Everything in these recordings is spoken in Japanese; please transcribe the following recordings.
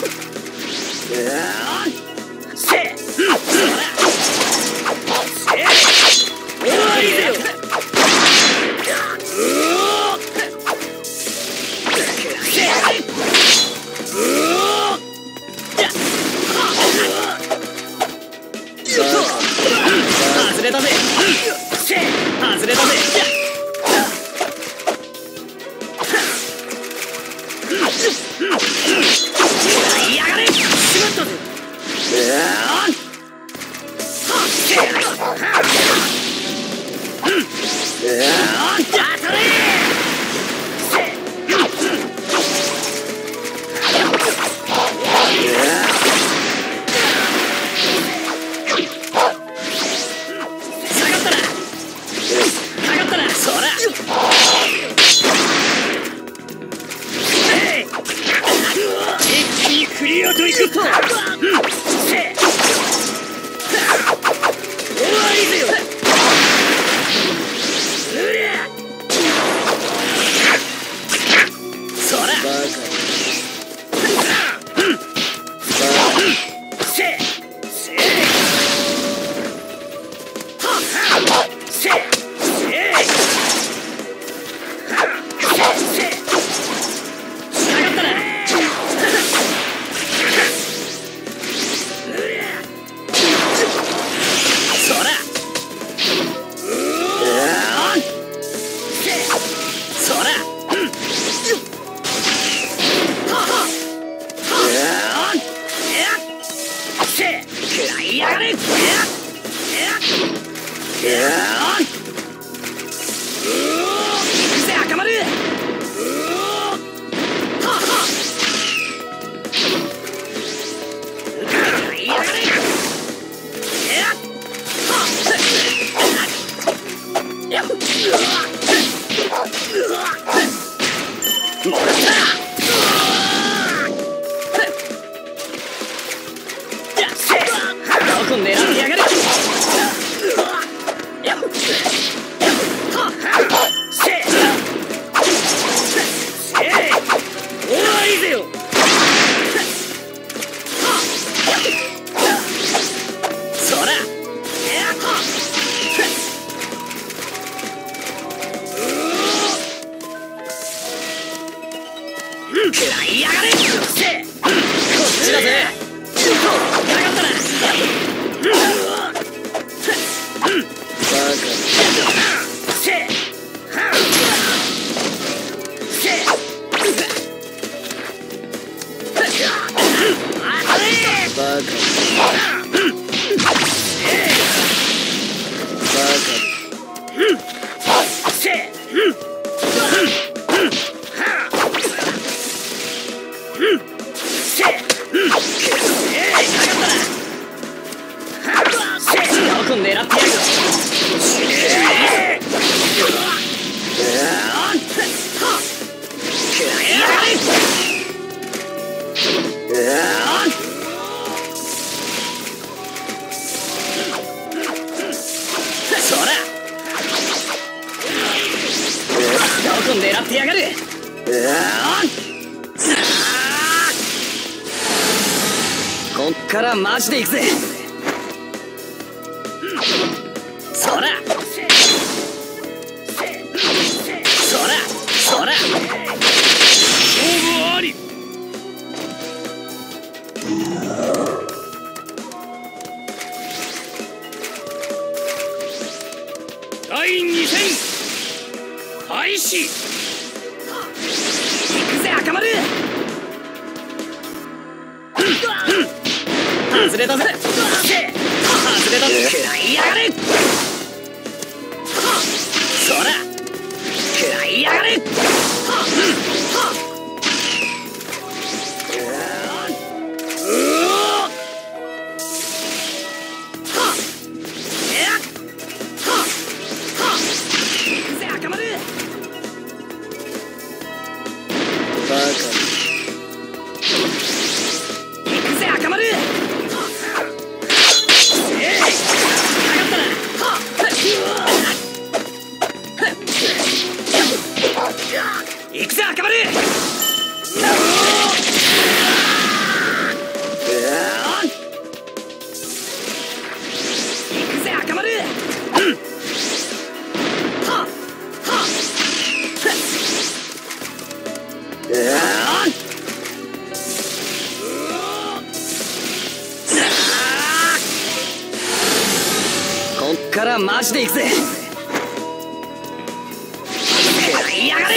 そマジで行くぜ。そら。そらそら。勝負あり。第2戦。開始。行くぜ赤丸。外れたぜ。外れたぜ。食らいやがれ。そら食らいやがれ。マジで行くぜ。やがれ。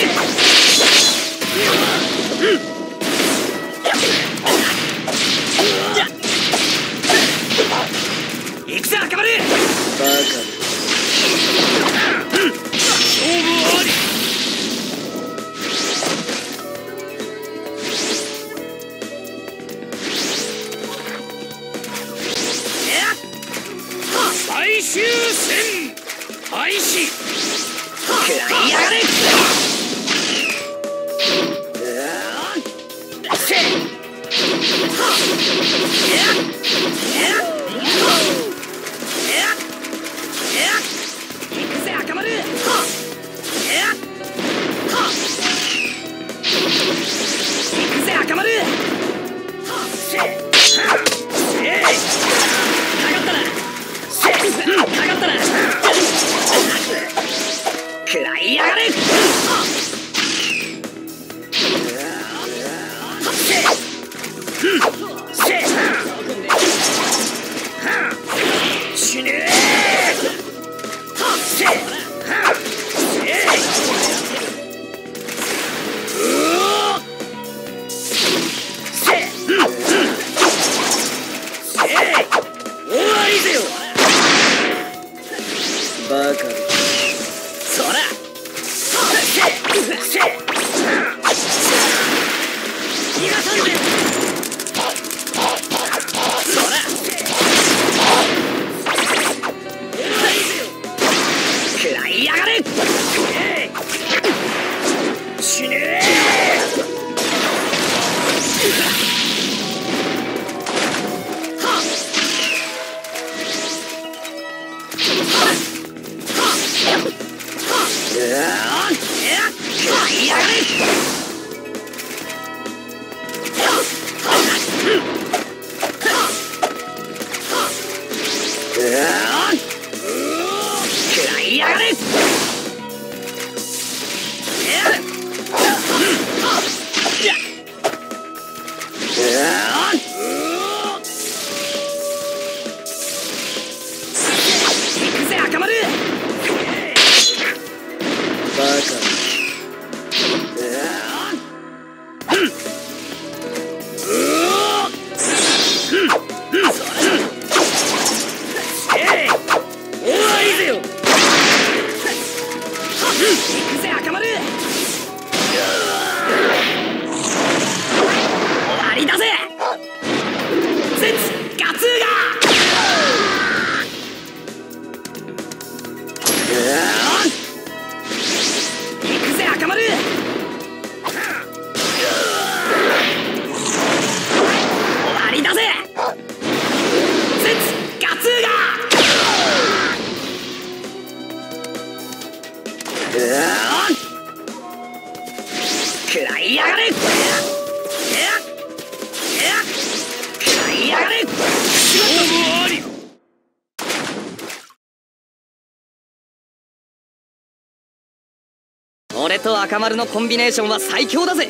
バカ shit! やれ。いやがれ！俺と赤丸のコンビネーションは最強だぜ！